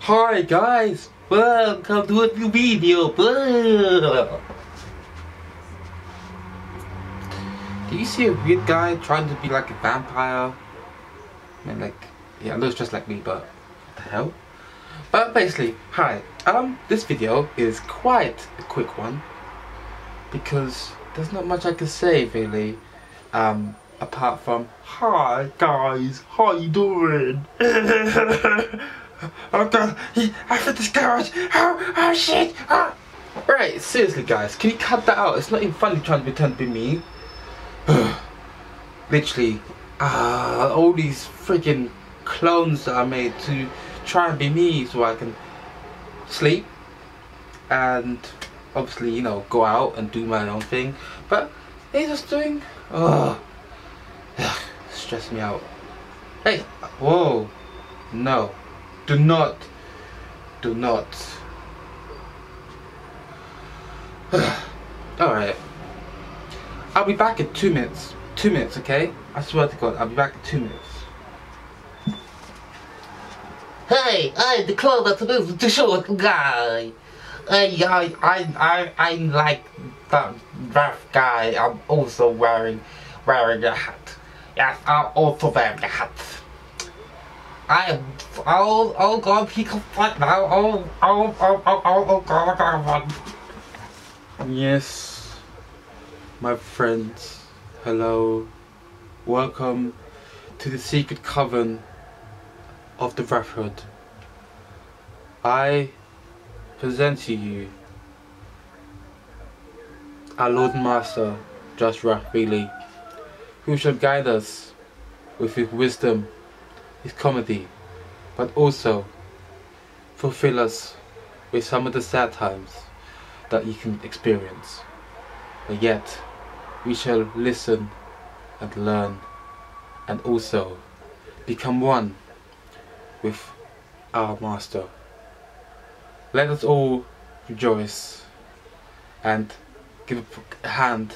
Hi guys, welcome to a new video. Do you see a weird guy trying to be like a vampire? I mean, like, yeah, looks just like me, but what the hell? But basically, hi. Um, this video is quite a quick one because there's not much I can say really. Um, apart from hi guys, how you doing? oh god, he after this garage. Oh, oh shit. Oh. Right, seriously guys, can you cut that out? It's not even funny trying to pretend to be me. Literally, uh, all these freaking clones that I made to try and be me so I can sleep and obviously, you know, go out and do my own thing. But they're just doing, oh, stress me out. Hey, whoa, no, do not, do not. Alright. I'll be back in two minutes. Two minutes, okay? I swear to God, I'll be back in two minutes. Hey, I'm the clone that's moved to short guy. Hey, I, I, I, I'm like that Raph guy. I'm also wearing, wearing a hat. Yes, I'm also wearing a hat. I oh, oh god, he can fight now. Oh, oh, oh, oh, oh, oh god, god. Yes, my friends, hello. Welcome to the secret coven of the Wrathhood. I present to you our Lord and Master, JustRaphReally, who shall guide us with his wisdom, his comedy, but also fulfill us with some of the sad times that you can experience. But yet, we shall listen and learn and also become one with our Master. Let us all rejoice and give a hand.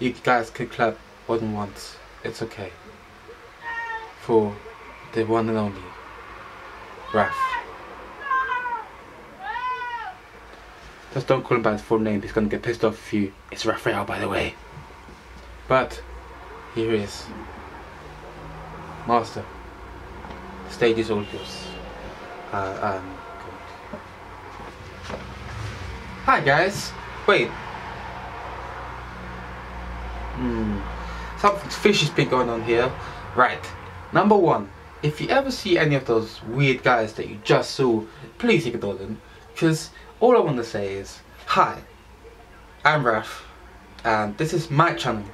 You guys can clap more than once. It's okay. For the one and only Raph. Just don't call him by his full name, he's gonna get pissed off if you. It's Raphael, by the way. But, here he is. Master. The stage is all yours. Uh, um, Hi guys. Wait. Something fishy's been going on here. Right. Number one. If you ever see any of those weird guys that you just saw, please ignore them. Because all I want to say is, Hi. I'm Raph. And this is my channel.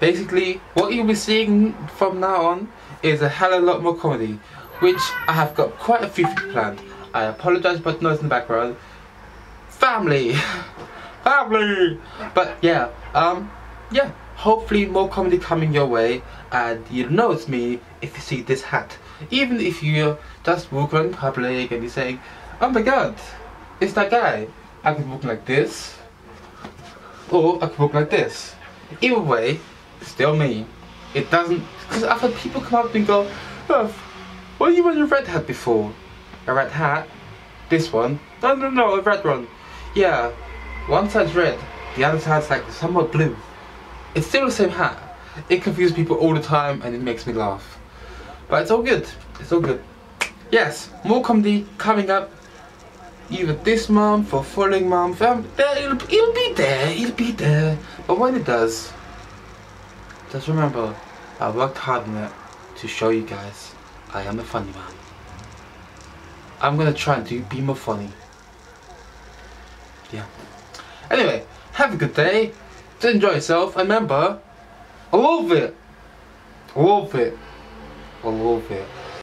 Basically, what you'll be seeing from now on is a hell of a lot more comedy, which I have got quite a few planned. I apologize about the noise in the background. Family! Family! But yeah, um, yeah, hopefully more comedy coming your way, and you'll know it's me if you see this hat. Even if you're just walking around public and you're saying, oh my god, it's that guy. I could walk like this, or I could walk like this. Either way, it's still me. It doesn't, because I've had people come up and go, oh, what are you wearing a red hat before? A red hat? This one? No, no, no, a red one. Yeah, one side's red, the other side's like somewhat blue. It's still the same hat. It confuses people all the time and it makes me laugh. But it's all good. It's all good. Yes, more comedy coming up either this month or following month. Um, it'll, it'll be there, it'll be there. But when it does, just remember, I worked hard on it to show you guys I am a funny man. I'm gonna try and do, be more funny. Yeah. Anyway, have a good day. Just enjoy yourself. And remember, I love it. I love it. I love it.